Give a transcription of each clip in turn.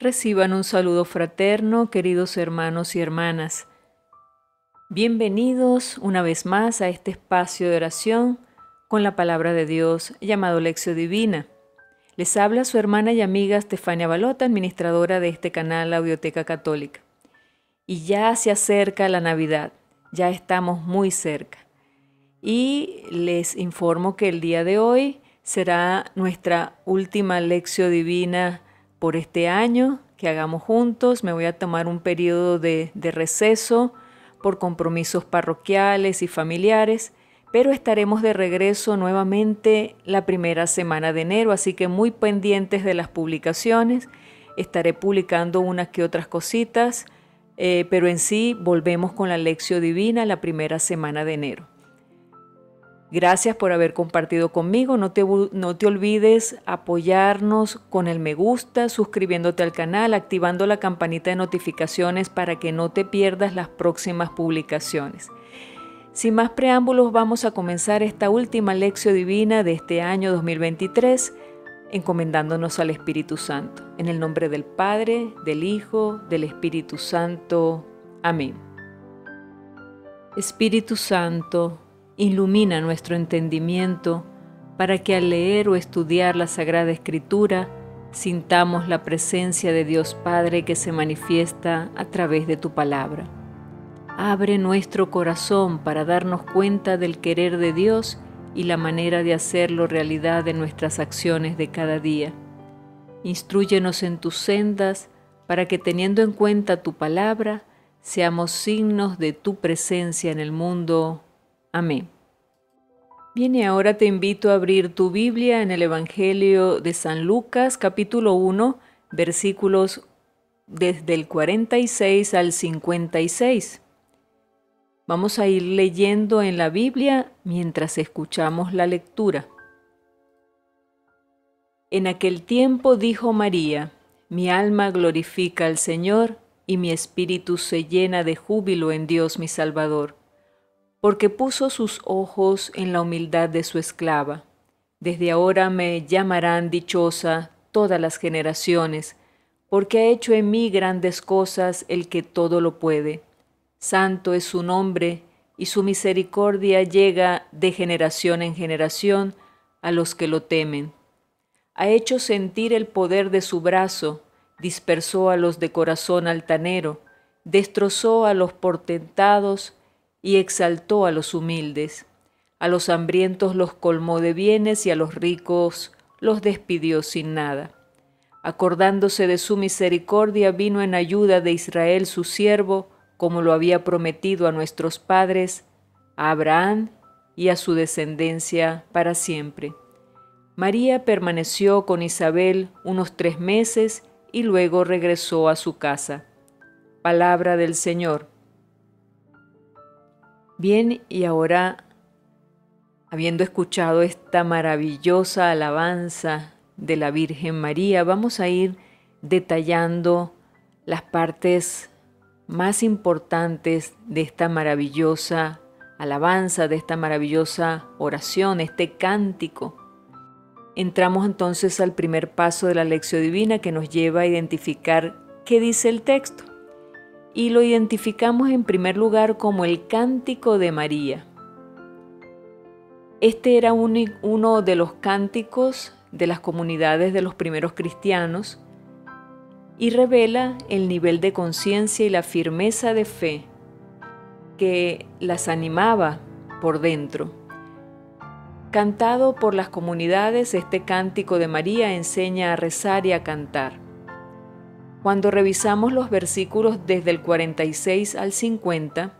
Reciban un saludo fraterno, queridos hermanos y hermanas. Bienvenidos una vez más a este espacio de oración con la palabra de Dios llamado Lección Divina. Les habla su hermana y amiga Stefania Balota, administradora de este canal La Biblioteca Católica. Y ya se acerca la Navidad, ya estamos muy cerca. Y les informo que el día de hoy será nuestra última lección divina por este año que hagamos juntos. Me voy a tomar un periodo de, receso por compromisos parroquiales y familiares pero estaremos de regreso nuevamente la primera semana de enero, así que muy pendientes de las publicaciones. Estaré publicando unas que otras cositas, eh, pero en sí volvemos con la lección divina la primera semana de enero. Gracias por haber compartido conmigo. No te, no te olvides apoyarnos con el me gusta, suscribiéndote al canal, activando la campanita de notificaciones para que no te pierdas las próximas publicaciones. Sin más preámbulos, vamos a comenzar esta última lección divina de este año 2023, encomendándonos al Espíritu Santo. En el nombre del Padre, del Hijo, del Espíritu Santo. Amén. Espíritu Santo, ilumina nuestro entendimiento para que al leer o estudiar la Sagrada Escritura sintamos la presencia de Dios Padre que se manifiesta a través de tu palabra. Abre nuestro corazón para darnos cuenta del querer de Dios y la manera de hacerlo realidad en nuestras acciones de cada día. Instruyenos en tus sendas para que teniendo en cuenta tu palabra, seamos signos de tu presencia en el mundo. Amén. Bien, y ahora te invito a abrir tu Biblia en el Evangelio de San Lucas, capítulo 1, versículos desde el 46 al 56. Vamos a ir leyendo en la Biblia mientras escuchamos la lectura. En aquel tiempo dijo María, mi alma glorifica al Señor y mi espíritu se llena de júbilo en Dios mi Salvador, porque puso sus ojos en la humildad de su esclava. Desde ahora me llamarán dichosa todas las generaciones, porque ha hecho en mí grandes cosas el que todo lo puede Santo es su nombre, y su misericordia llega de generación en generación a los que lo temen. Ha hecho sentir el poder de su brazo, dispersó a los de corazón altanero, destrozó a los portentados y exaltó a los humildes. A los hambrientos los colmó de bienes y a los ricos los despidió sin nada. Acordándose de su misericordia, vino en ayuda de Israel su siervo, como lo había prometido a nuestros padres, a Abraham y a su descendencia para siempre. María permaneció con Isabel unos tres meses y luego regresó a su casa. Palabra del Señor. Bien, y ahora, habiendo escuchado esta maravillosa alabanza de la Virgen María, vamos a ir detallando las partes más importantes de esta maravillosa alabanza, de esta maravillosa oración, este cántico. Entramos entonces al primer paso de la lección divina que nos lleva a identificar qué dice el texto. Y lo identificamos en primer lugar como el cántico de María. Este era uno de los cánticos de las comunidades de los primeros cristianos y revela el nivel de conciencia y la firmeza de fe que las animaba por dentro. Cantado por las comunidades, este cántico de María enseña a rezar y a cantar. Cuando revisamos los versículos desde el 46 al 50,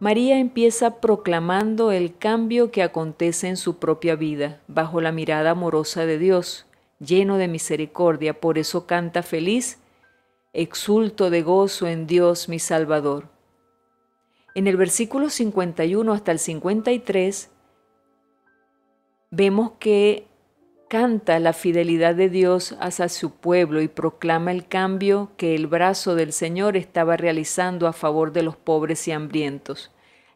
María empieza proclamando el cambio que acontece en su propia vida bajo la mirada amorosa de Dios lleno de misericordia, por eso canta feliz, exulto de gozo en Dios mi Salvador. En el versículo 51 hasta el 53 vemos que canta la fidelidad de Dios hacia su pueblo y proclama el cambio que el brazo del Señor estaba realizando a favor de los pobres y hambrientos.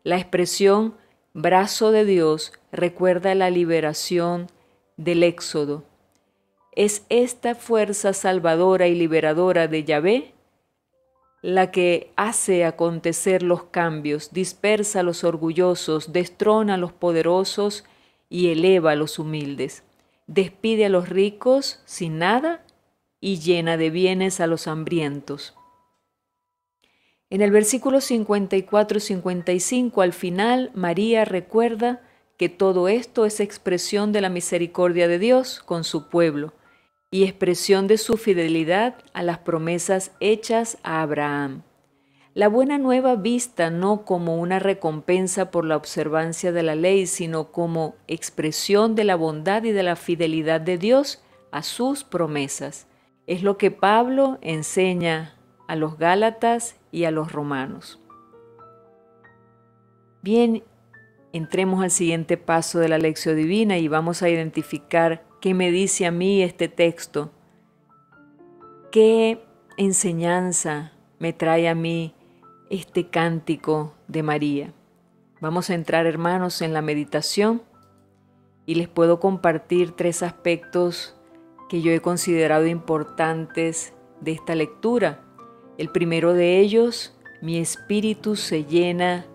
La expresión brazo de Dios recuerda la liberación del Éxodo es esta fuerza salvadora y liberadora de Yahvé la que hace acontecer los cambios, dispersa a los orgullosos, destrona a los poderosos y eleva a los humildes, despide a los ricos sin nada y llena de bienes a los hambrientos. En el versículo 54-55 al final, María recuerda que todo esto es expresión de la misericordia de Dios con su pueblo y expresión de su fidelidad a las promesas hechas a Abraham. La buena nueva vista no como una recompensa por la observancia de la ley, sino como expresión de la bondad y de la fidelidad de Dios a sus promesas. Es lo que Pablo enseña a los Gálatas y a los romanos. Bien, entremos al siguiente paso de la lección divina y vamos a identificar qué me dice a mí este texto, qué enseñanza me trae a mí este cántico de María. Vamos a entrar, hermanos, en la meditación y les puedo compartir tres aspectos que yo he considerado importantes de esta lectura. El primero de ellos, mi espíritu se llena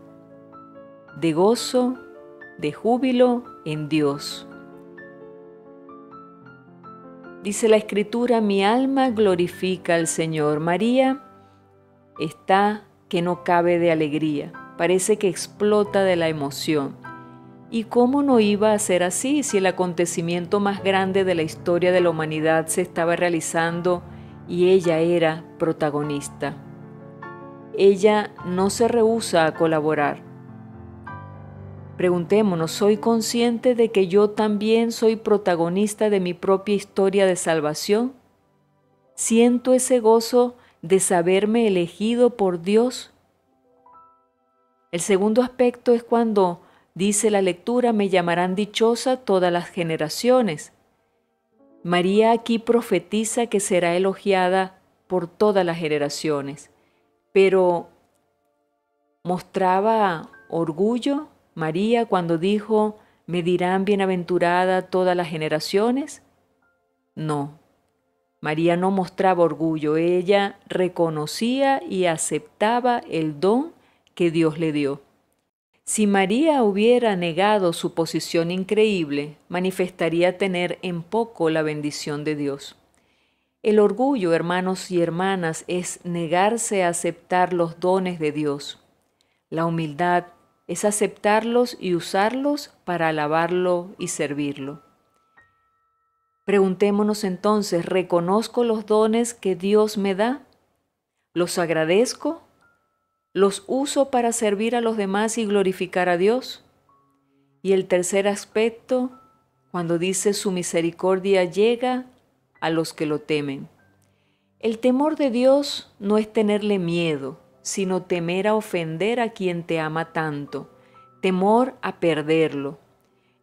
de gozo, de júbilo en Dios. Dice la escritura, mi alma glorifica al Señor. María está que no cabe de alegría, parece que explota de la emoción. ¿Y cómo no iba a ser así si el acontecimiento más grande de la historia de la humanidad se estaba realizando y ella era protagonista. Ella no se rehúsa a colaborar. Preguntémonos, ¿soy consciente de que yo también soy protagonista de mi propia historia de salvación? ¿Siento ese gozo de saberme elegido por Dios? El segundo aspecto es cuando dice la lectura, me llamarán dichosa todas las generaciones. María aquí profetiza que será elogiada por todas las generaciones, pero mostraba orgullo María cuando dijo, ¿me dirán bienaventurada todas las generaciones? No, María no mostraba orgullo, ella reconocía y aceptaba el don que Dios le dio. Si María hubiera negado su posición increíble, manifestaría tener en poco la bendición de Dios. El orgullo, hermanos y hermanas, es negarse a aceptar los dones de Dios. La humildad es aceptarlos y usarlos para alabarlo y servirlo. Preguntémonos entonces, ¿reconozco los dones que Dios me da? ¿Los agradezco los uso para servir a los demás y glorificar a Dios. Y el tercer aspecto, cuando dice su misericordia llega a los que lo temen. El temor de Dios no es tenerle miedo, sino temer a ofender a quien te ama tanto, temor a perderlo.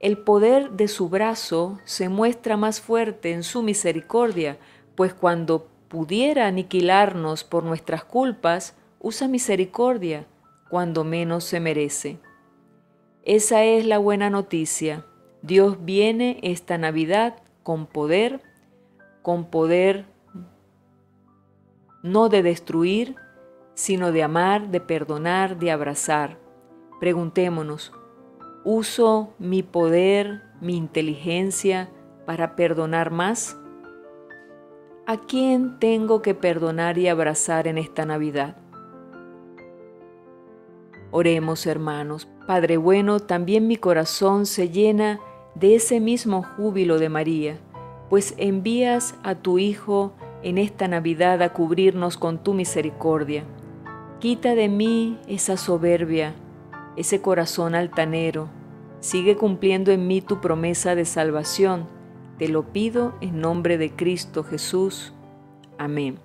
El poder de su brazo se muestra más fuerte en su misericordia, pues cuando pudiera aniquilarnos por nuestras culpas, usa misericordia cuando menos se merece. Esa es la buena noticia. Dios viene esta Navidad con poder, con poder no de destruir, sino de amar, de perdonar, de abrazar. Preguntémonos, ¿uso mi poder, mi inteligencia para perdonar más? ¿A quién tengo que perdonar y abrazar en esta Navidad? Oremos hermanos. Padre bueno, también mi corazón se llena de ese mismo júbilo de María, pues envías a tu Hijo en esta Navidad a cubrirnos con tu misericordia. Quita de mí esa soberbia, ese corazón altanero. Sigue cumpliendo en mí tu promesa de salvación. Te lo pido en nombre de Cristo Jesús. Amén.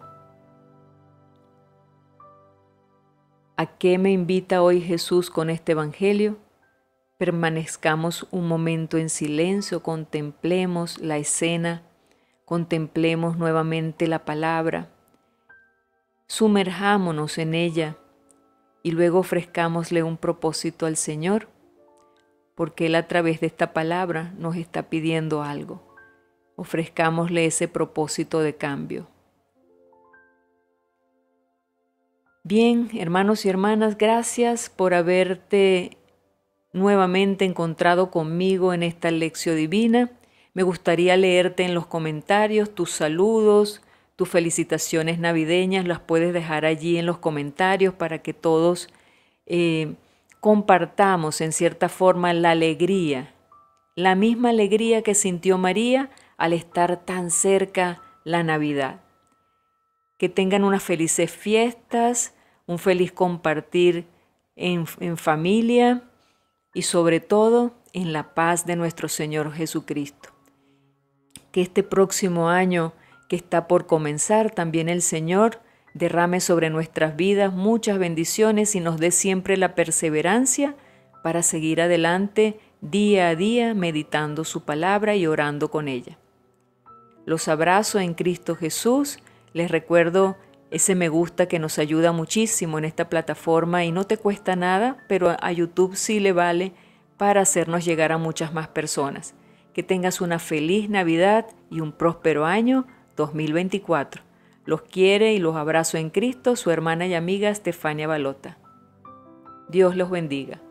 ¿A qué me invita hoy Jesús con este Evangelio? Permanezcamos un momento en silencio, contemplemos la escena, contemplemos nuevamente la palabra, sumerjámonos en ella y luego ofrezcámosle un propósito al Señor, porque Él a través de esta palabra nos está pidiendo algo. Ofrezcámosle ese propósito de cambio. Bien, hermanos y hermanas, gracias por haberte nuevamente encontrado conmigo en esta lección divina. Me gustaría leerte en los comentarios tus saludos, tus felicitaciones navideñas, las puedes dejar allí en los comentarios para que todos eh, compartamos en cierta forma la alegría, la misma alegría que sintió María al estar tan cerca la Navidad. Que tengan unas felices fiestas, un feliz compartir en, en familia y sobre todo en la paz de nuestro Señor Jesucristo. Que este próximo año que está por comenzar, también el Señor derrame sobre nuestras vidas muchas bendiciones y nos dé siempre la perseverancia para seguir adelante día a día meditando su palabra y orando con ella. Los abrazo en Cristo Jesús. Les recuerdo ese me gusta que nos ayuda muchísimo en esta plataforma y no te cuesta nada, pero a YouTube sí le vale para hacernos llegar a muchas más personas. Que tengas una feliz Navidad y un próspero año 2024. Los quiere y los abrazo en Cristo su hermana y amiga Estefania Balota. Dios los bendiga.